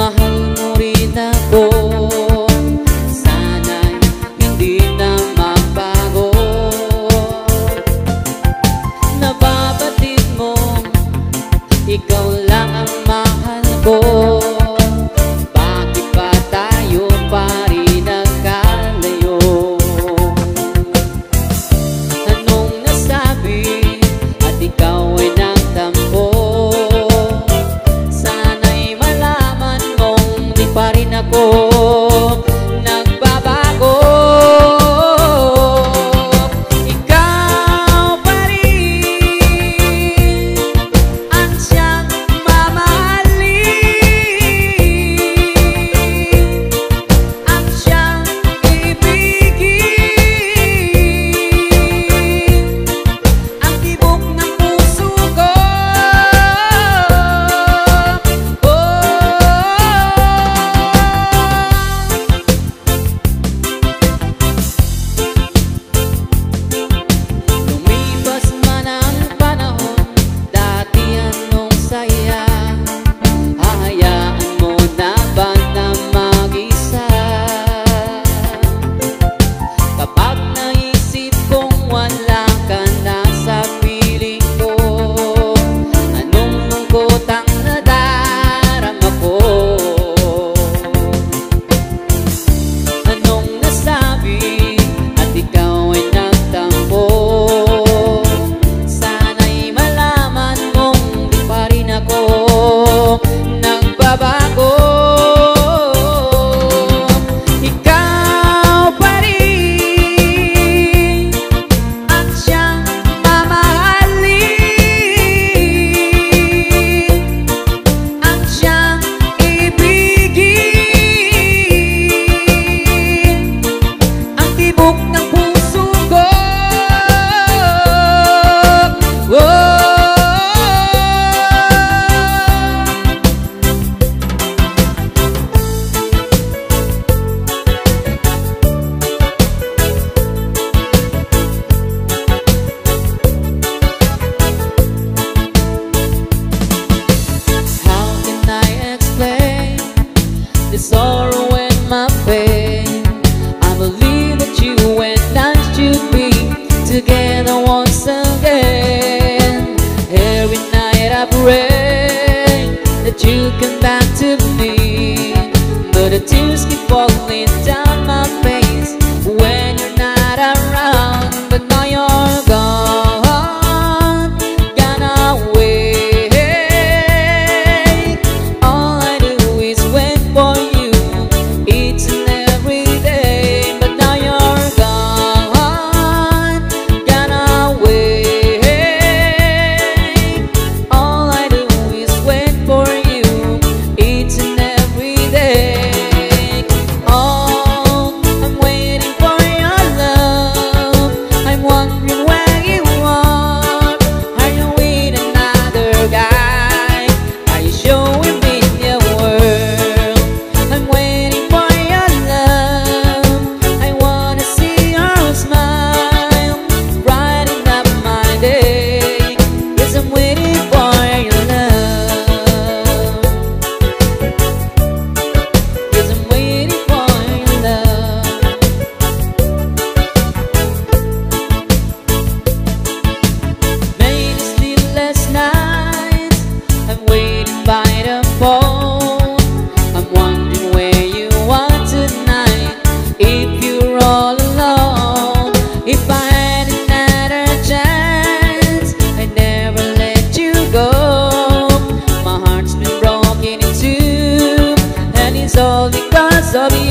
mahal mo rin ako. Every day. But now Sabi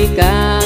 kailanman